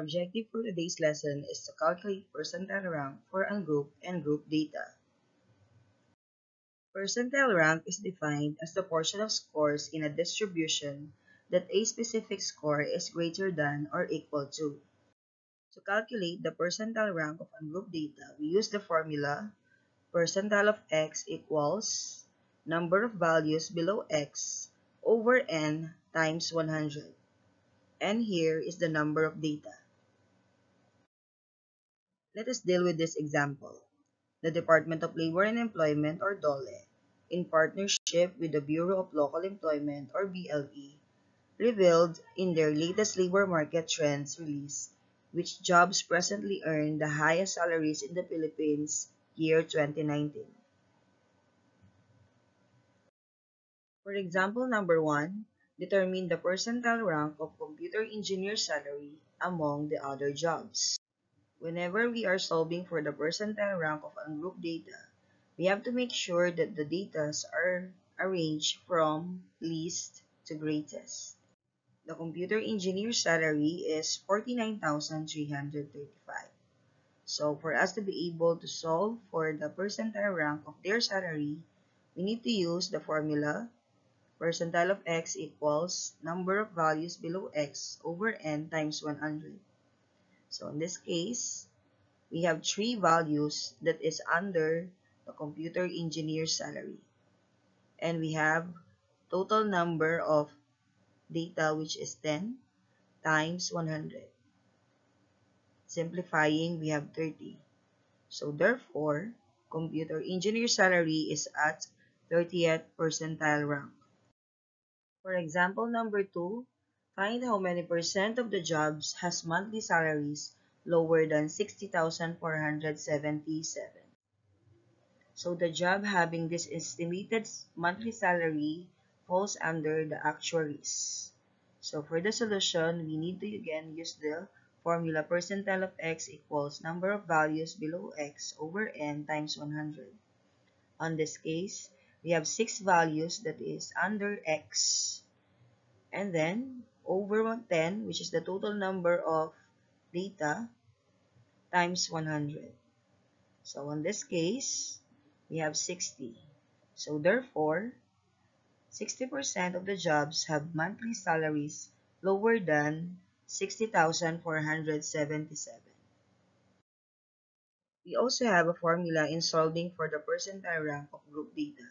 Our objective for today's lesson is to calculate percentile rank for ungrouped and grouped data. Percentile rank is defined as the portion of scores in a distribution that a specific score is greater than or equal to. To calculate the percentile rank of ungrouped data, we use the formula percentile of x equals number of values below x over n times 100 and here is the number of data. Let us deal with this example. The Department of Labor and Employment or DOLE, in partnership with the Bureau of Local Employment or BLE, revealed in their latest labor market trends release which jobs presently earn the highest salaries in the Philippines year 2019. For example number 1, determine the percentile rank of computer engineer salary among the other jobs. Whenever we are solving for the percentile rank of ungrouped data, we have to make sure that the data are arranged from least to greatest. The computer engineer salary is 49,335. So for us to be able to solve for the percentile rank of their salary, we need to use the formula percentile of x equals number of values below x over n times 100. So in this case, we have three values that is under the computer engineer salary. And we have total number of data which is 10 times 100. Simplifying, we have 30. So therefore, computer engineer salary is at 30th percentile rank. For example number 2, find how many percent of the jobs has monthly salaries lower than 60,477. So the job having this estimated monthly salary falls under the actuaries. So for the solution, we need to again use the formula percentile of x equals number of values below x over n times 100. On this case, we have six values that is under x and then over 10 which is the total number of data times 100 so in this case we have 60 so therefore 60% of the jobs have monthly salaries lower than 60,477 we also have a formula in solving for the percentile rank of group data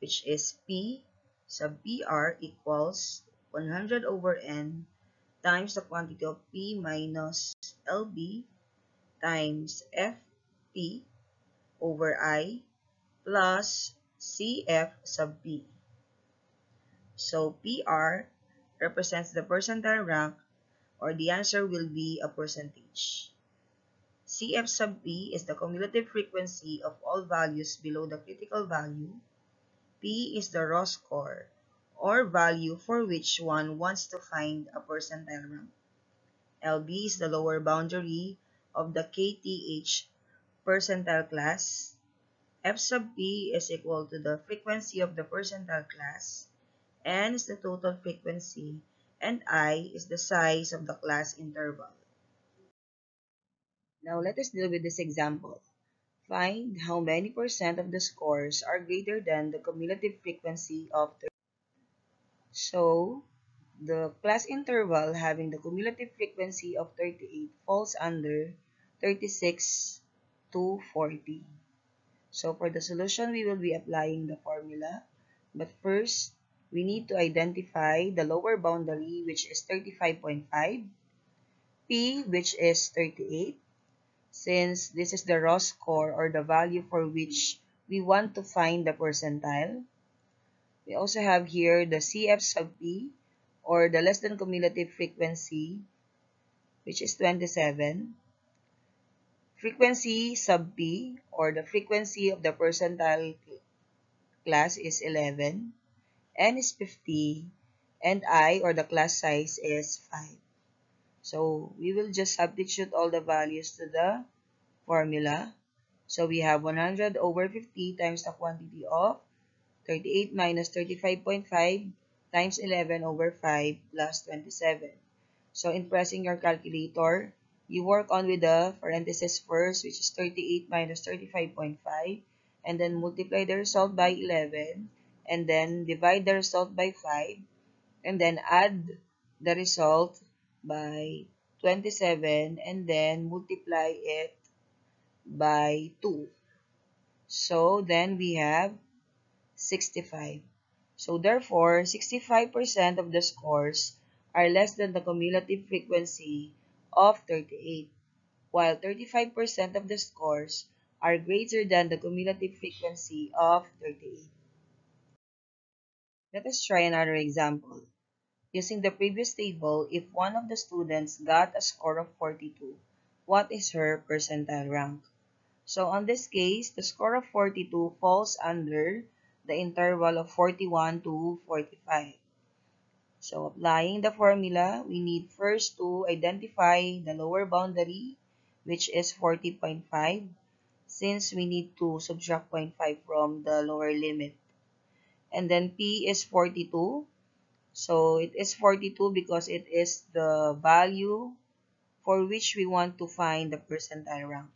which is P sub PR equals 100 over n times the quantity of P minus LB times FP over I plus CF sub P. So PR represents the percentile rank or the answer will be a percentage. CF sub P is the cumulative frequency of all values below the critical value P is the raw score, or value for which one wants to find a percentile rank. LB is the lower boundary of the KTH percentile class. F sub P is equal to the frequency of the percentile class. N is the total frequency. And I is the size of the class interval. Now let us deal with this example. Find how many percent of the scores are greater than the cumulative frequency of the So, the class interval having the cumulative frequency of 38 falls under 36 to 40. So, for the solution, we will be applying the formula. But first, we need to identify the lower boundary, which is 35.5, P, which is 38, since this is the raw score or the value for which we want to find the percentile. We also have here the CF sub P or the less than cumulative frequency which is 27. Frequency sub P or the frequency of the percentile class is 11. N is 50 and I or the class size is 5. So we will just substitute all the values to the formula. So we have 100 over 50 times the quantity of 38 minus 35.5 times 11 over 5 plus 27. So in pressing your calculator, you work on with the parenthesis first, which is 38 minus 35.5, and then multiply the result by 11, and then divide the result by 5, and then add the result by 27, and then multiply it by 2. So then we have 65. So therefore, 65% of the scores are less than the cumulative frequency of 38, while 35% of the scores are greater than the cumulative frequency of 38. Let us try another example. Using the previous table, if one of the students got a score of 42, what is her percentile rank? So on this case, the score of 42 falls under the interval of 41 to 45. So applying the formula, we need first to identify the lower boundary, which is 40.5, since we need to subtract 0.5 from the lower limit. And then P is 42. So it is 42 because it is the value for which we want to find the percentile rank.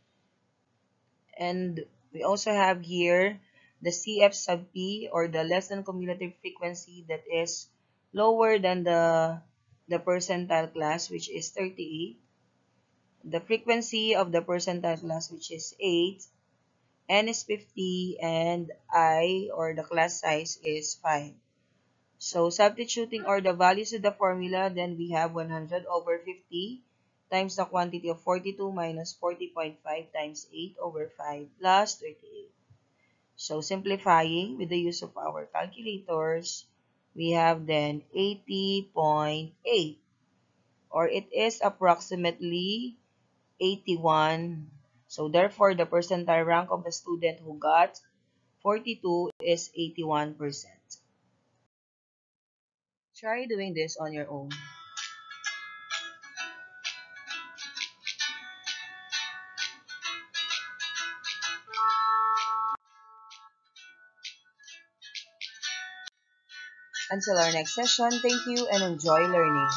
And we also have here the CF sub P or the less than cumulative frequency that is lower than the, the percentile class which is 38. The frequency of the percentile class which is 8. N is 50 and I or the class size is 5. So substituting or the values of the formula then we have 100 over 50 times the quantity of 42 minus 40.5 times 8 over 5 plus 38. So simplifying with the use of our calculators, we have then 80.8 or it is approximately 81. So therefore, the percentile rank of the student who got 42 is 81%. Try doing this on your own. Until our next session, thank you and enjoy learning.